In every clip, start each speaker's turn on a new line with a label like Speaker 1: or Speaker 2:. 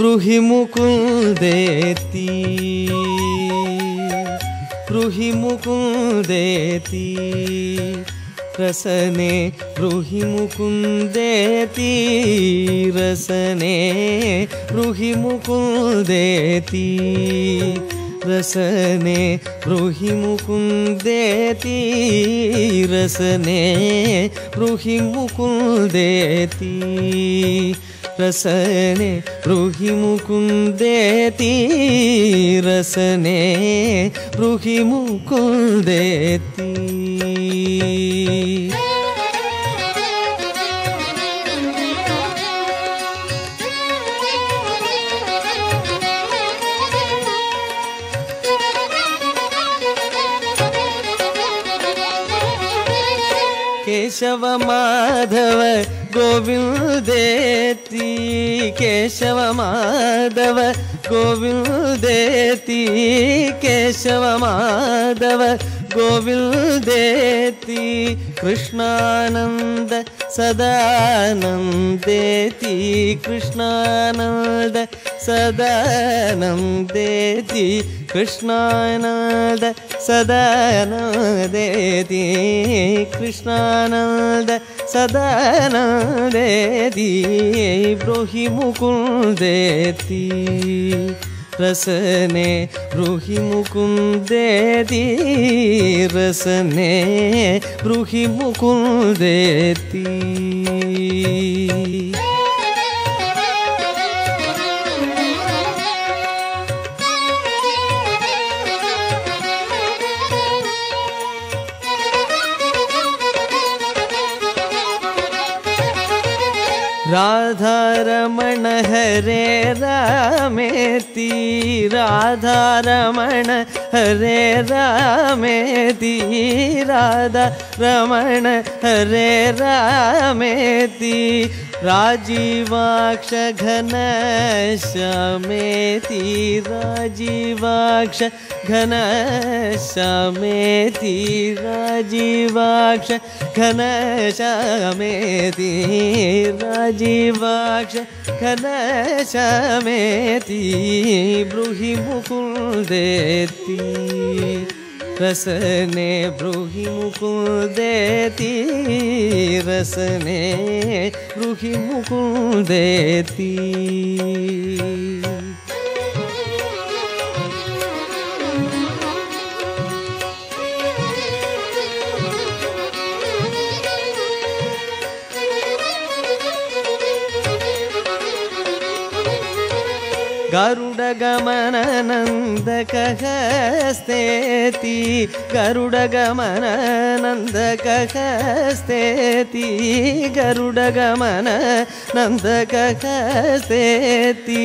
Speaker 1: ब्रूहि मुकुन्देति ब्रूहि मुकुन्देति रसने ब्रूहि मुकुन्देति रसने ब्रूहि मुकुन्देति रसने ब्रूहि मुकुन्देति रसने ब्रूहि मुकुन्देति रसने ब्रूहि मुकुन्देति रसने ब्रूहि मुकुन्देति केशव माधव गोविन्देति केशव माधव गोविन्देति केशव माधव गोविन्देति कृष्णानन्द सदानन्देति कृष्णानन्द सदानन्देति कृष्णानन्द सदानन्देति कृष्णानन्द सदानन्देति ब्रूहि मुकुन्देति। रसने ब्रूहि मुकुन्देति रसने ब्रूहि मुकुन्देति राधारमण हरे रामेति राधारमण हरे रामेति राधा रमण हरे रामेति राजीवाक्ष घन श्यामेति राजीवाक्ष घन श्यामेति राजीवाक्ष घन श्यामेति राजीवाक्ष रसने ब्रूहि मुकुन्देति रसने ब्रूहि मुकुन्देति गरुडगमननन्दकहस्तेति गरुडगमननन्दकहस्तेति गरुडगमननन्दकहस्तेति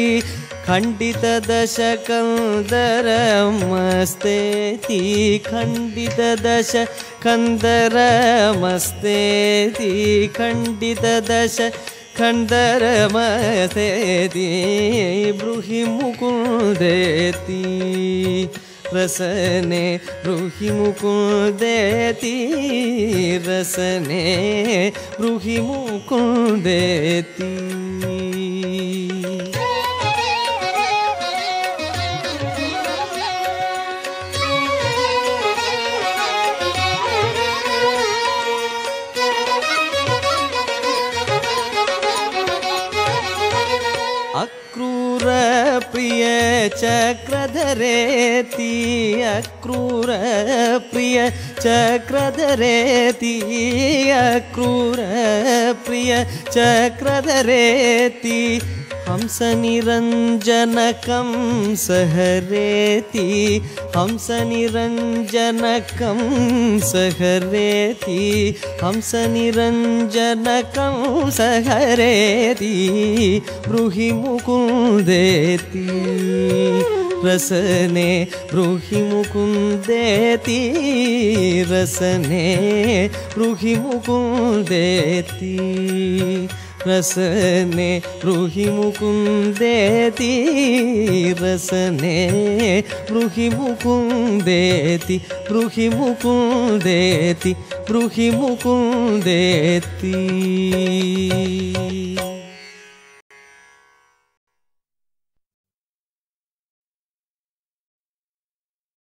Speaker 1: खण्डितदशकन्दरमस्तेति खण्डितदश कन्दरमस्तेति खण्डितदश खण्डरमस्तेति ब्रूहि मुकुन्देति रसने ब्रूहि मुकुन्देति रसने ब्रूहि मुकुन्देति चक्रधरेति अक्रूर प्रिय चक्रधरेति अक्रूर प्रिय चक्रधरेति हंसनिरञ्जनकं सहरेति हंसनिरञ्जनकं सहरेति हंसनिरञ्जनकं सहरेति ब्रूहि मुकुन्देति रसने ब्रूहि मुकुन्देति रसने ब्रूहि मुकुन्देति रसने ब्रूहि मुकुन्देति रसने ब्रूहि मुकुन्देति ब्रूहि मुकुन्देति ब्रूहि मुकुन्देति